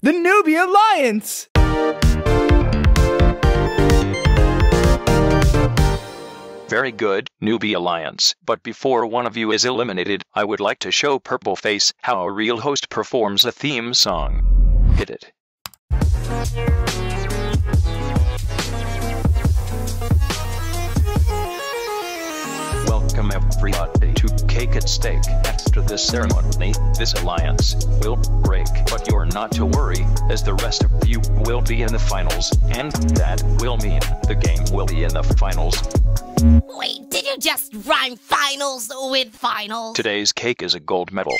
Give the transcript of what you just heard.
The Newbie Alliance! Very good, Newbie Alliance. But before one of you is eliminated, I would like to show Purple Face how a real host performs a theme song. Hit it. Welcome everybody Cake at Stake. After this ceremony, this alliance will break. But you're not to worry, as the rest of you will be in the finals. And that will mean the game will be in the finals. Wait, did you just rhyme finals with finals? Today's cake is a gold medal.